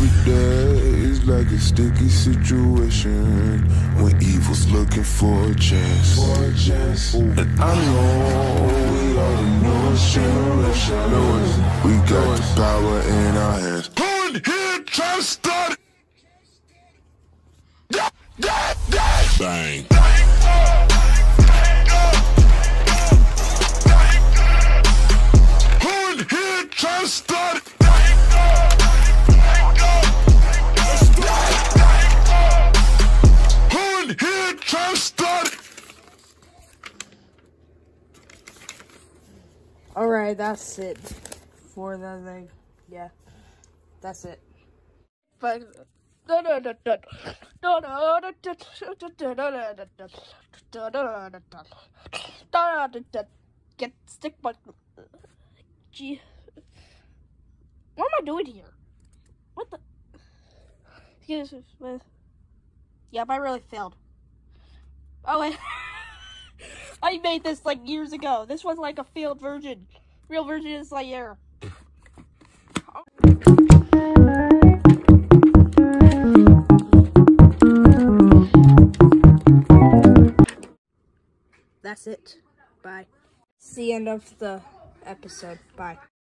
Every day is like a sticky situation when evil's looking for a chance. For a chance. And I know we are the newest generation. We got the power in our hands. In here trying to start it? Yeah, yeah, yeah. Bang. Start it? Alright, that's it for the thing. Yeah, that's it. Get stick button. Gee. What am I doing here? What the? Excuse me. Yep, I really failed. Oh, wait. I made this like years ago. This was like a field version. Real version is like error. That's it. Bye. It's the end of the episode. Bye.